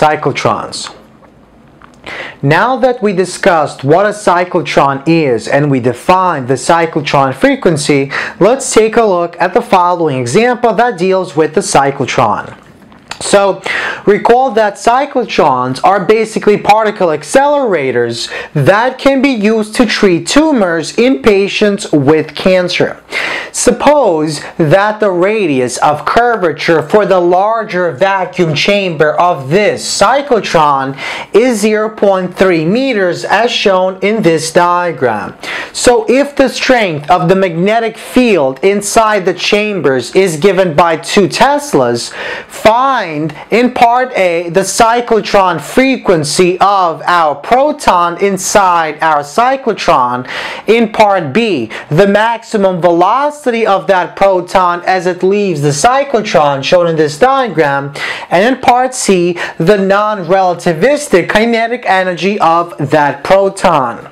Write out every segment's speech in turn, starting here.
cyclotrons. Now that we discussed what a cyclotron is and we defined the cyclotron frequency, let's take a look at the following example that deals with the cyclotron. So recall that cyclotrons are basically particle accelerators that can be used to treat tumors in patients with cancer. Suppose that the radius of curvature for the larger vacuum chamber of this cyclotron is 0.3 meters as shown in this diagram. So if the strength of the magnetic field inside the chambers is given by 2 teslas, find in part A the cyclotron frequency of our proton inside our cyclotron. In part B, the maximum velocity velocity of that proton as it leaves the cyclotron shown in this diagram and in part C the non-relativistic kinetic energy of that proton.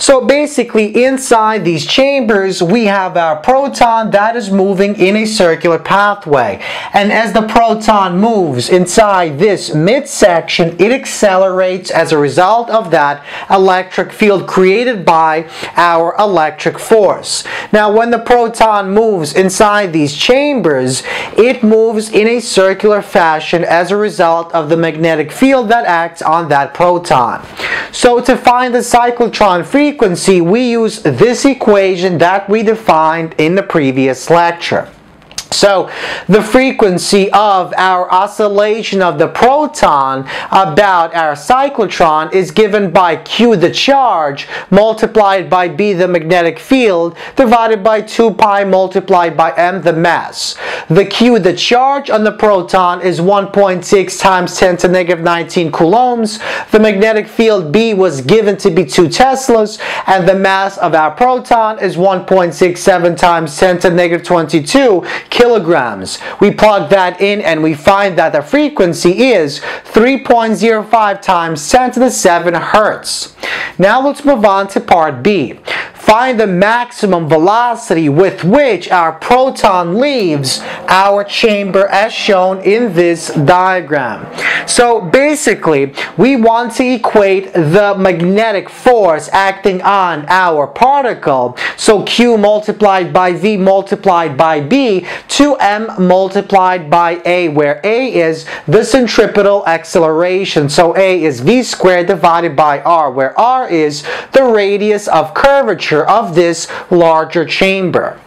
So basically inside these chambers we have our proton that is moving in a circular pathway and as the proton moves inside this midsection it accelerates as a result of that electric field created by our electric force. Now when the proton moves inside these chambers it moves in a circular fashion as a result of the magnetic field that acts on that proton. So to find the cyclotron frequency, we use this equation that we defined in the previous lecture. So the frequency of our oscillation of the proton about our cyclotron is given by Q the charge multiplied by B the magnetic field divided by 2 pi multiplied by M the mass. The Q the charge on the proton is 1.6 times 10 to negative 19 coulombs. The magnetic field B was given to be 2 teslas and the mass of our proton is 1.67 times 10 to negative 22 kilograms. We plug that in and we find that the frequency is 3.05 times 10 to the 7 hertz. Now let's move on to part B. Find the maximum velocity with which our proton leaves our chamber as shown in this diagram. So basically, we want to equate the magnetic force acting on our particle, so Q multiplied by V multiplied by B, to M multiplied by A, where A is the centripetal acceleration. So A is V squared divided by R, where R is the radius of curvature of this larger chamber.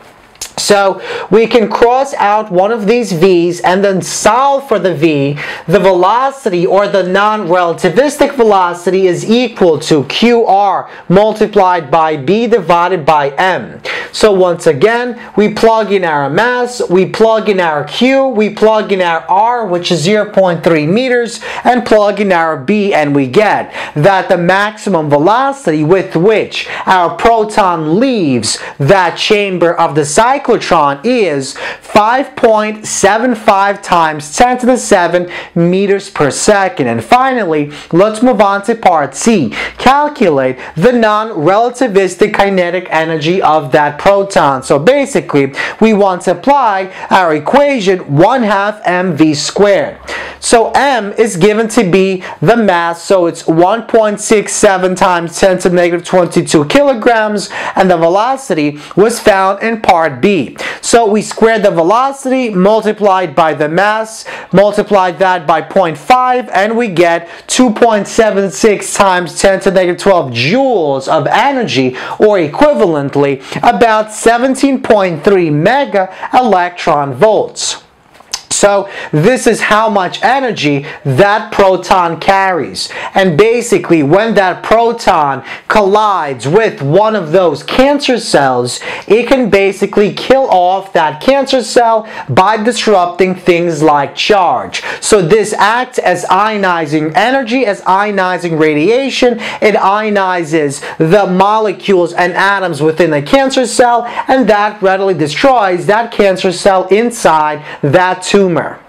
So we can cross out one of these v's and then solve for the v. The velocity or the non-relativistic velocity is equal to qr multiplied by b divided by m. So once again, we plug in our mass, we plug in our q, we plug in our r, which is 0.3 meters, and plug in our b, and we get that the maximum velocity with which our proton leaves that chamber of the cyclotron is 5.75 times 10 to the 7 meters per second. And finally, let's move on to part C. Calculate the non-relativistic kinetic energy of that proton. So basically, we want to apply our equation 1 half mv squared. So m is given to be the mass, so it's 1.67 times 10 to the negative 22 kilograms, and the velocity was found in part B. So we squared the velocity, multiplied by the mass, multiplied that by 0.5, and we get 2.76 times 10 to the negative 12 joules of energy, or equivalently, about 17.3 mega electron volts. So this is how much energy that proton carries. And basically when that proton collides with one of those cancer cells, it can basically kill off that cancer cell by disrupting things like charge. So this acts as ionizing energy, as ionizing radiation. It ionizes the molecules and atoms within the cancer cell and that readily destroys that cancer cell inside that tumor tumor.